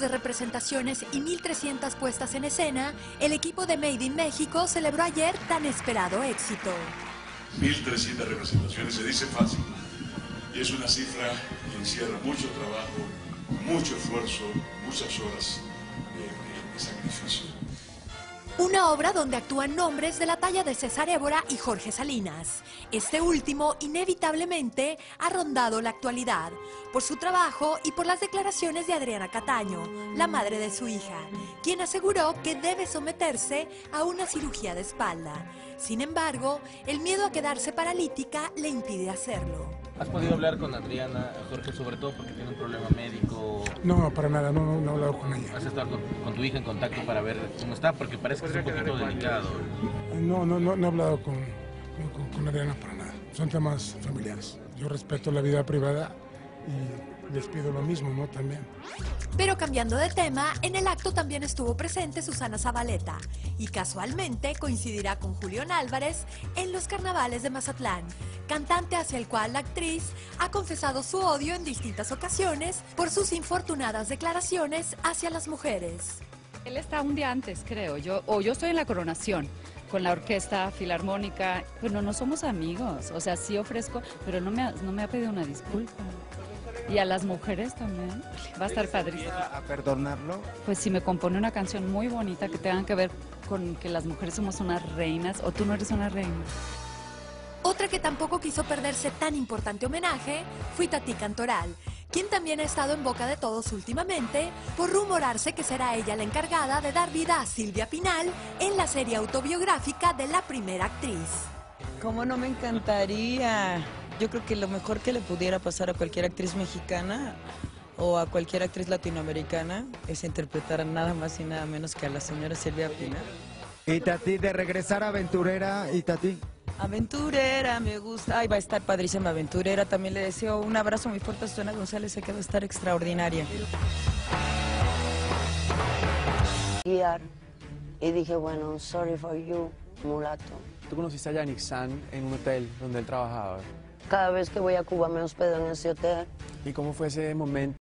de representaciones y 1.300 puestas en escena, el equipo de Made in México celebró ayer tan esperado éxito. 1.300 representaciones se dice fácil y es una cifra que encierra mucho trabajo, mucho esfuerzo, muchas horas de, de- de sacrificio. Una obra donde actúan nombres de la talla de César Évora y Jorge Salinas. Este último, inevitablemente, ha rondado la actualidad por su trabajo y por las declaraciones de Adriana Cataño, la madre de su hija, quien aseguró que debe someterse a una cirugía de espalda. Sin embargo, el miedo a quedarse paralítica le impide hacerlo. ¿Has podido hablar con Adriana, Jorge, sobre todo porque tiene un problema médico? No, para nada, no, no, no he hablado con ella. ¿Has estado con, con tu hija en contacto para ver cómo está? Porque parece que es un poquito delicado. No, no, no, no he hablado con, con, con Adriana para nada. Son temas familiares. Yo respeto la vida privada y les pido lo mismo, ¿no? También. Pero cambiando de tema, en el acto también estuvo presente Susana Zabaleta y casualmente coincidirá con Julián Álvarez en los carnavales de Mazatlán, cantante hacia el cual la actriz ha confesado su odio en distintas ocasiones por sus infortunadas declaraciones hacia las mujeres. Él está un día antes, creo. Yo, o yo estoy en la coronación con la orquesta filarmónica. Bueno, no somos amigos. O sea, sí ofrezco, pero no me ha, no me ha pedido una disculpa. Y a las mujeres también. Va a estar padrísimo. a perdonarlo. Pues si me compone una canción muy bonita que tenga que ver con que las mujeres somos unas reinas o tú no eres una reina. Otra que tampoco quiso perderse tan importante homenaje fue Tati Cantoral, quien también ha estado en boca de todos últimamente por rumorarse que será ella la encargada de dar vida a Silvia Pinal en la serie autobiográfica de la primera actriz. ¿Cómo no me encantaría? Yo creo que lo mejor que le pudiera pasar a cualquier actriz mexicana o a cualquier actriz latinoamericana es interpretar a nada más y nada menos que a la señora Silvia Pinal. Y Tati, de regresar a aventurera, y Tati. Aventurera, me gusta. Ay, va a estar padrísima Aventurera. También le deseo un abrazo muy fuerte a Susana González, sé que va a estar extraordinaria. guiar y dije, bueno, sorry for you, mulato. Tú conociste a Yannick San en un hotel donde él trabajaba. Cada vez que voy a Cuba me hospedo en ese hotel. ¿Y cómo fue ese momento?